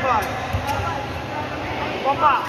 Vai, vai. Opa!